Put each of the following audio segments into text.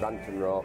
rant and raw.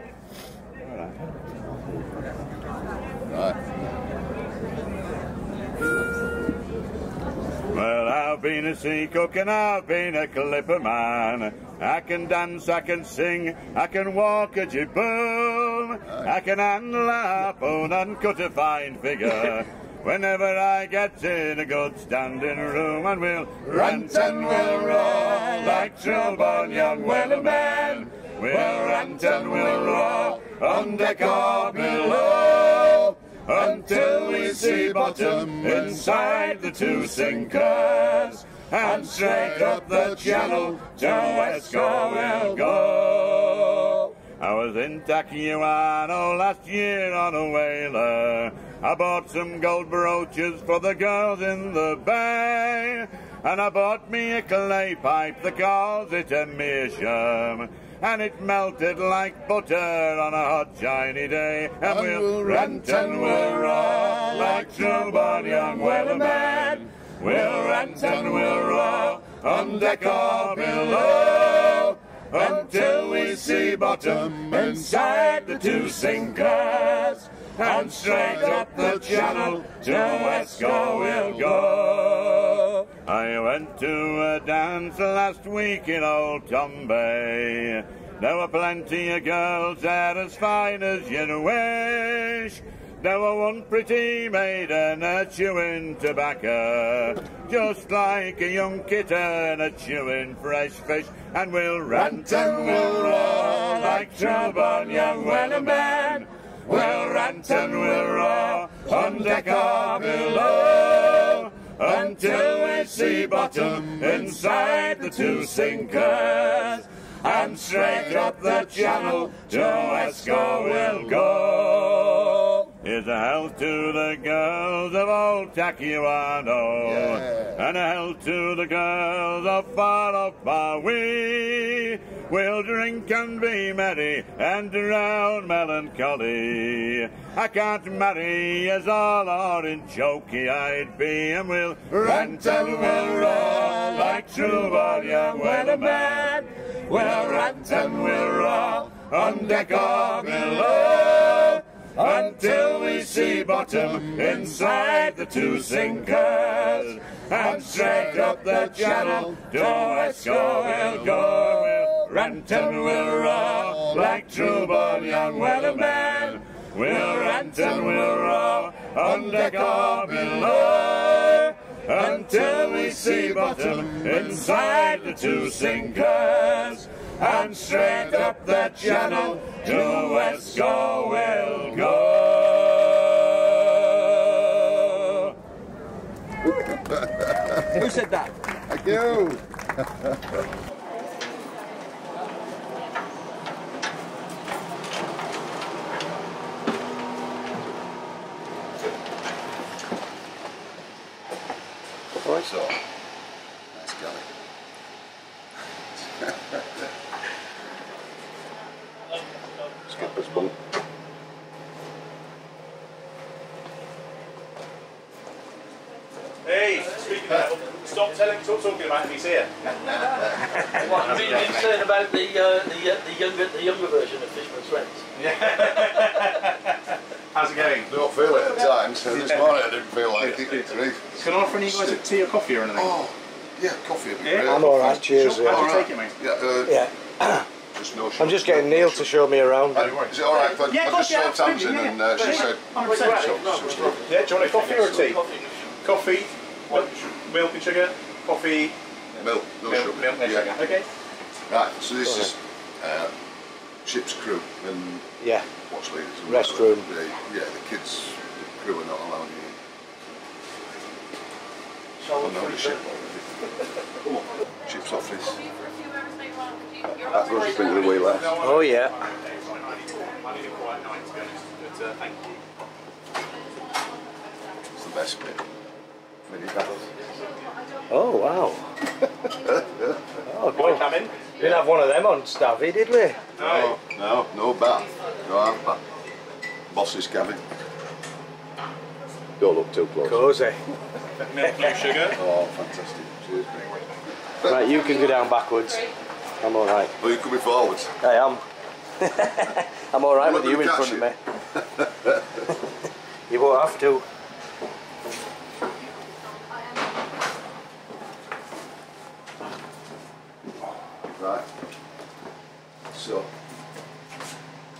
Well, I've been a sea cook and I've been a clipper man. I can dance, I can sing, I can walk a jib boom. I can handle a harpoon and cut a fine figure. Whenever I get in a good standing room, and we'll rant and we'll roar like true-born young whalemen. We'll rant and we'll roar on deck or below until we see bottom inside the two sinkers. And straight up the channel to Westco we'll go. I was in Talcahuano last year on a whaler. I bought some gold brooches for the girls in the bay. And I bought me a clay pipe that calls it a meerschaum. And it melted like butter on a hot shiny day. And, we'll rant and we'll roar like true-born young whalemen. We'll rant and we'll roar on deck or below until we see bottom inside the two sinkers. And straight up the channel to Westco we'll go. I went to a dance last week in Old Tom Bay. There were plenty of girls there as fine as you wish. There were one pretty maiden a chewing tobacco, just like a young kitten a chewing fresh fish. And we'll rant and we'll roar like true-born young whalemen. We'll rant and we'll roar on deck or below until we see bottom inside the two sinkers. And straight up the channel to Westco we'll go. Here's a health to the girls of old Talcahuano, and a health to the girls of far off Barwee. We'll drink and be merry and drown melancholy. I can't marry as all or in jokey I'd be, and we'll rant and we'll roar like true young weathermen. We'll rant and we'll roar on deck or below until we see bottom inside the two sinkers. And straight up the channel to Westco we'll go. We'll rant and we'll roar like true-born young weathermen. We'll rant and we'll roar on deck or below until we see bottom inside the two sinkers. And straight up the channel to Westco we'll go. Who said that? Thank you. So nice guy. Skipper's bunk. Hey, speaking of that, stop telling, stop talking about him, he's here. What, you mean you've been saying about the, uh, the, uh, the, younger, the younger version of Fisherman's Friends? How's it going? I Don't feel it at times. So this morning I didn't feel like it. Can I offer any guys a tea or coffee or anything? Oh, yeah, coffee would be Yeah? great. I'm alright, cheers. Sure, Yeah. how'd you take it, mate? Yeah, uh, yeah. just no I'm just getting Neil to show me around. Uh, Is it alright if I, Yeah, I of course, just yeah, saw absolutely, Tamsin yeah, and uh, she said, 100%. some, some. Yeah, do you want a coffee or a tea? Coffee. Coffee, milk, milk and sugar, coffee, Milk, no milk, sugar. milk and yeah. sugar. Okay. Right, so this is uh, ship's crew and Yeah. watch leaders. and Restroom. whatever. They, yeah, the kids, the crew are not allowed in. So, I the ship already. Ship's office. That goes up into the wheel house. Oh yeah. I a quiet night to be honest, thank you. It's the best bit. Mini battles. Oh wow. oh Can I God. come in? We didn't have one of them on Stavy, did we? No. No, no bat. No half bat. Boss's cabin. Don't look too close. Cozy. Milk, no sugar. Oh, fantastic. Cheers, mate. Right, you can go down backwards. I'm alright. Well, you coming forwards? I am. I'm all right with you in front gonna of me. you won't have to. Right. So,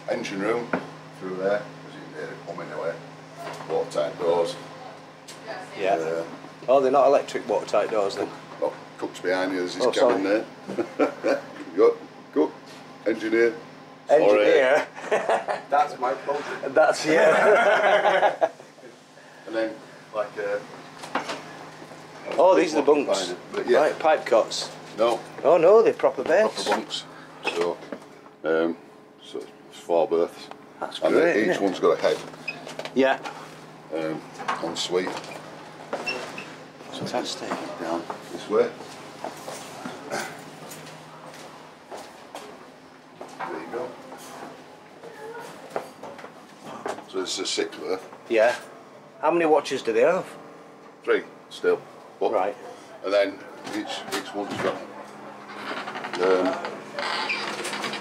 engine room through there, as you can hear it coming away. Watertight doors. Yeah. Uh, Oh, they're not electric watertight doors then. oh, cook's behind you, there's his Oh, cabin there. Go, cook, engineer. Engineer. That's my project. That's yeah. And then, like, uh, oh, these are the bunks. But yeah, Right, pipe cots. no, Oh no, they're proper beds. proper bunks. So, um, so it's four berths. That's And great. each one's got a head Yeah. um, en suite Fantastic. down this way. There you go. So this is a six berth, Yeah. How many watches do they have? three still. But, Right. And then each each one's got um,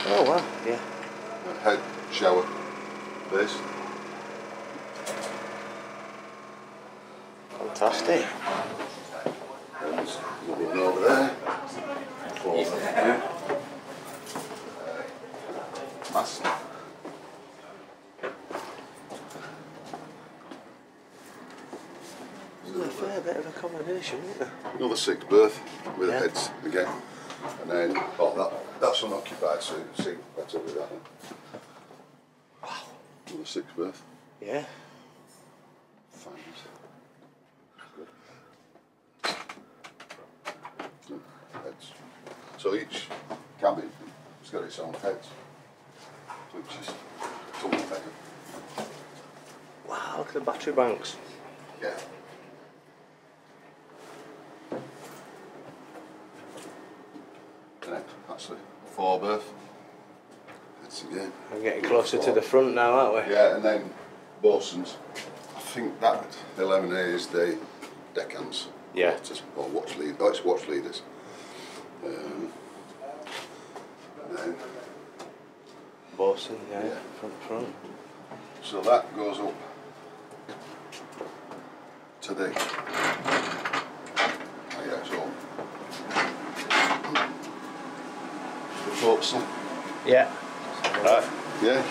Oh wow. Yeah. head shower base. Fantastic. And there's another one over there. Four yeah. A fair bit of accommodation, isn't there? Another six berth with Yeah. heads again. And then, oh, that, that's unoccupied, so you can see better with that one. Wow. Another six berth. Yeah. Good. Heads. So each cabin has got its own heads, which is something better. Wow, look at the battery banks. Yeah. And then that's the four berth. That's. I'm getting closer to the front now, aren't we? Yeah, and then Bosun's. I think that 11A is the deckhands. Yeah. Watches, or watch lead. Oh, it's watch leaders. Um, then, Bosun, yeah. Yeah. Front, front. so that goes up to the. Oh, yeah, so. The forecastle. Yeah. Right. Yeah.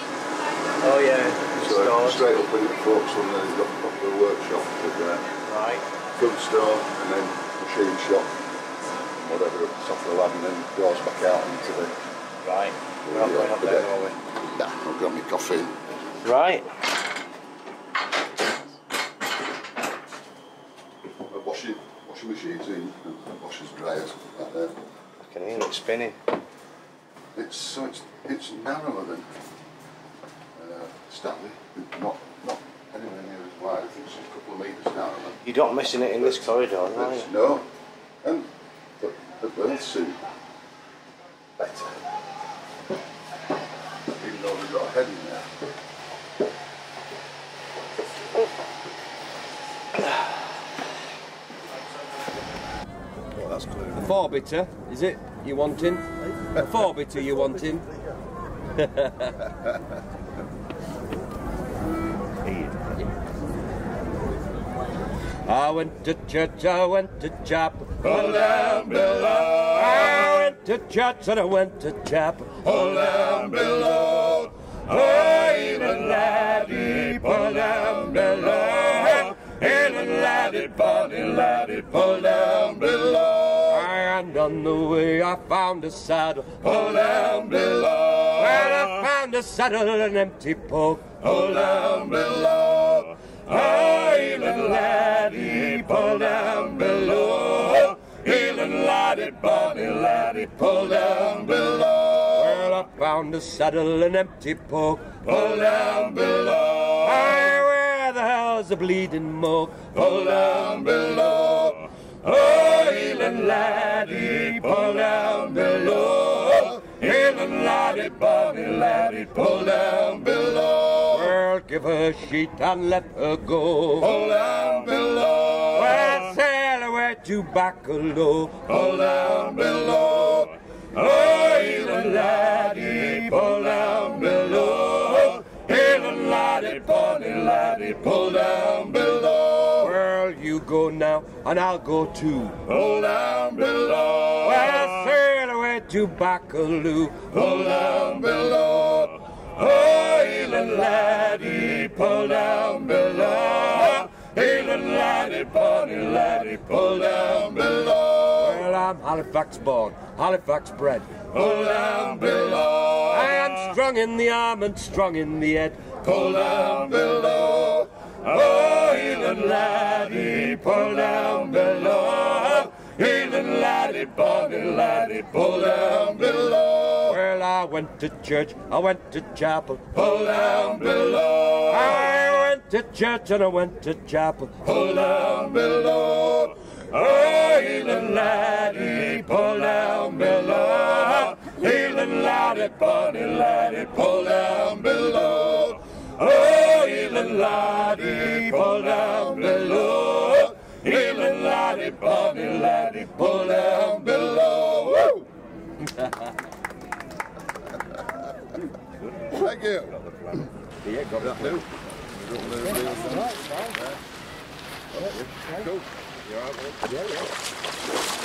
Oh yeah. So Stores. straight up in the forecastle, and then you've got a proper workshop with uh, Right. food store and then machine shop, whatever, top of the ladder, and then goes back out into the. Right. We're not going up there, deck. are we? Nah, I've got my coffee. Right. Washing, washing machines in, and washers, dryers, like that. I can hear it spinning. It's so it's it's narrower than uh, Stanley, not not anywhere near as wide. I think it's a couple of metres narrower. You're not missing it in this corridor, are you? no, and the, the berths suit better. Even though they've got a head in there. Oh, that's clear. A four bitter, is it? You wanting? A four bitter you wanting? I went to church, I went to chapel. Oh, down below. I went to church and I went to chapel. Oh, down below. Oh, even laddie, pull down below. Even laddie, bunny laddie, pull down below. On the way I found a saddle. Below. Well, I found a saddle an empty poke. Below. Oh, even laddie, pull down below. Even laddie, bunny laddie, pull down below. Well, I found a saddle and empty poke. Pull down below. Hey, where the hell's the bleeding moke? Pull down below. Oh, Elon laddie, laddie, pull down below. Helen laddie, Bobby laddie, pull down below. Well, give her sheet and let her go. Pull down below. Well, sail away to Baccalo. Pull down below. Oh, Helen laddie, pull down below. Helen laddie, Bonnie laddie, pull down go now, and I'll go too. Pull down below. Well, sail away to Baccaloo. pull down below. Oh, Elan laddie, pull down below. Elan laddie, bonny laddie, pull down below. Well, I'm Halifax born, Halifax bred. Pull down below. I am strong in the arm and strong in the head. Pull down below. Oh, Elan laddie, pull down below. Elan laddie, bonny laddie, pull down below. Well, I went to church, I went to chapel. Pull down below. I went to church and I went to chapel. Pull down below. Oh, Elan laddie, pull down below. Elan laddie, bonny laddie, pull down below. Oh, Elan laddie, pull down below. Elan laddie, bonny laddie, pull down below. Woo! Thank you. Yeah, got That new. Cool. Yeah, yeah.